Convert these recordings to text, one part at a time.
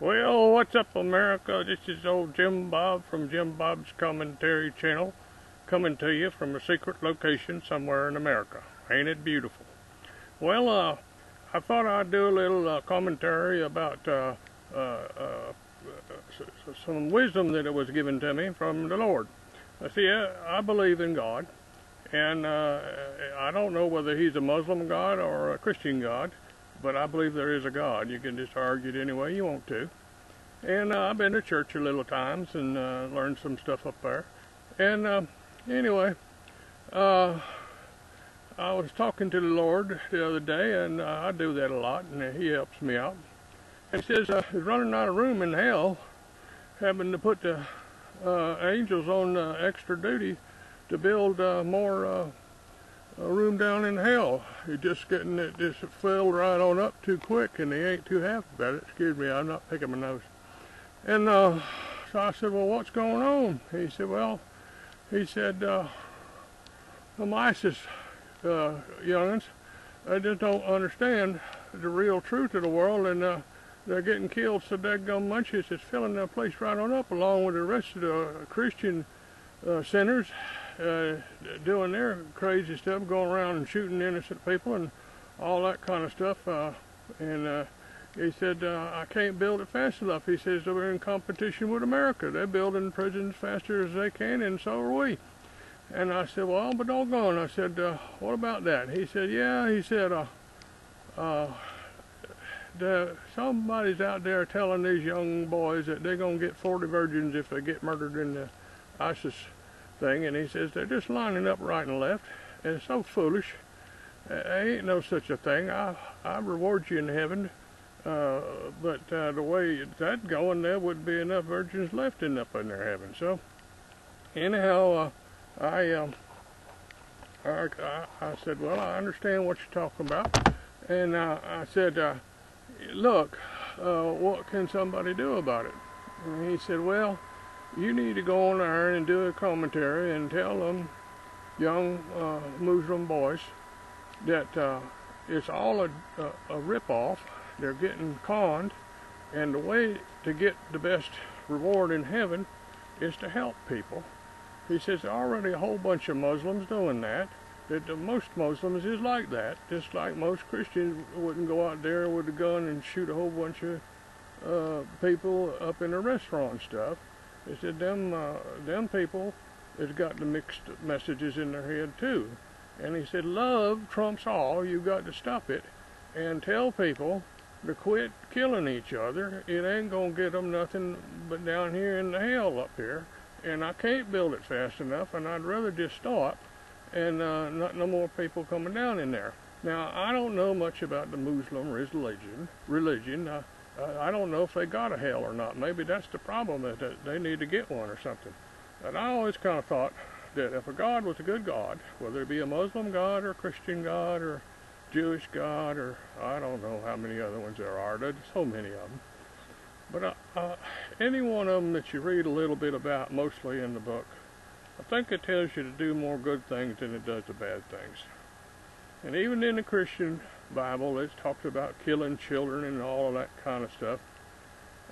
Well, what's up, America? This is old Jim Bob from Jim Bob's Commentary Channel, coming to you from a secret location somewhere in America. Ain't it beautiful? Well, uh, I thought I'd do a little uh, commentary about uh, uh, uh some wisdom that was given to me from the Lord. See, I believe in God, and uh, I don't know whether He's a Muslim God or a Christian God but I believe there is a God. You can just argue it any way you want to. And uh, I've been to church a little times and uh, learned some stuff up there. And uh, anyway, uh, I was talking to the Lord the other day, and uh, I do that a lot, and He helps me out. And he says uh, he's running out of room in hell, having to put the angels on extra duty to build more a room down in hell. He's just getting it just filled right on up too quick and he ain't too happy about it. Excuse me, I'm not picking my nose. And uh, so I said, well, what's going on? He said, well, he said, uh, them ISIS uh, youngins, they just don't understand the real truth of the world and uh, they're getting killed so gum munches. It's filling their place right on up along with the rest of the Christian uh, sinners uh, doing their crazy stuff, going around and shooting innocent people and all that kind of stuff. Uh, and uh, he said, uh, I can't build it fast enough. He says we're in competition with America. They're building prisons faster as they can, and so are we. And I said, well, but doggone. I said, uh, what about that? He said, yeah. He said, uh, uh, the, somebody's out there telling these young boys that they're going to get 40 virgins if they get murdered in the ISIS thing, and he says they're just lining up right and left, and it's so foolish. There ain't no such a thing. I I reward you in heaven, uh, but uh, the way that's going, there wouldn't be enough virgins left in up in their heaven. So, anyhow, uh, I, um, I I said, well, I understand what you're talking about, and uh, I said, uh, look, uh, what can somebody do about it? And he said, well you need to go on there and do a commentary and tell them young uh, Muslim boys that uh, it's all a, a, a rip-off. They're getting conned, and the way to get the best reward in heaven is to help people. He says there are already a whole bunch of Muslims doing that. That most Muslims is like that, just like most Christians wouldn't go out there with a gun and shoot a whole bunch of uh, people up in a restaurant and stuff. He said them uh, them people has got the mixed messages in their head too. And he said love trumps all. You've got to stop it and tell people to quit killing each other. It ain't gonna get them nothing but down here in the hell up here. And I can't build it fast enough, and I'd rather just stop and uh, not no more people coming down in there. Now I don't know much about the Muslim religion. Religion. Uh, I don't know if they got a hell or not. Maybe that's the problem, that they need to get one or something. And I always kind of thought that if a God was a good God, whether it be a Muslim God or a Christian God or Jewish God or I don't know how many other ones there are. There's so many of them. But uh, uh, any one of them that you read a little bit about, mostly in the book, I think it tells you to do more good things than it does the bad things. And even in the Christian Bible, it talks about killing children and all of that kind of stuff.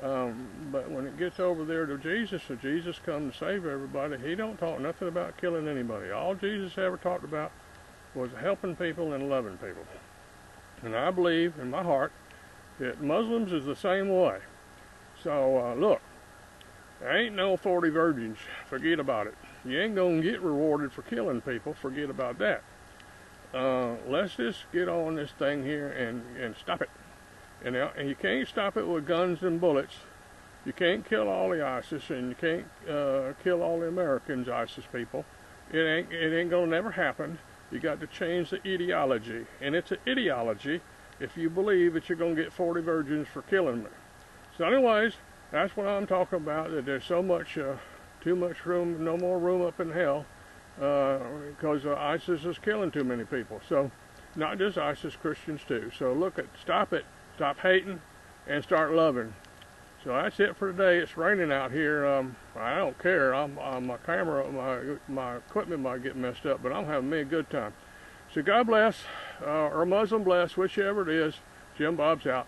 Um, but when it gets over there to Jesus, so Jesus come to save everybody, he don't talk nothing about killing anybody. All Jesus ever talked about was helping people and loving people. And I believe in my heart that Muslims is the same way. So uh, look, there ain't no 40 virgins. Forget about it. You ain't gonna get rewarded for killing people. Forget about that uh, let's just get on this thing here and, and stop it. And, and you can't stop it with guns and bullets. You can't kill all the ISIS and you can't uh, kill all the Americans, ISIS people. It ain't, it ain't gonna never happen. You got to change the ideology. And it's an ideology if you believe that you're gonna get 40 virgins for killing me. So anyways, that's what I'm talking about, that there's so much, uh, too much room, no more room up in hell because uh, uh, ISIS is killing too many people. So not just ISIS, Christians too. So look at, stop it, stop hating, and start loving. So that's it for today. It's raining out here. Um, I don't care. I'm, my camera, my my equipment might get messed up, but I'm having me a good time. So God bless, uh, or Muslim bless, whichever it is. Jim Bob's out.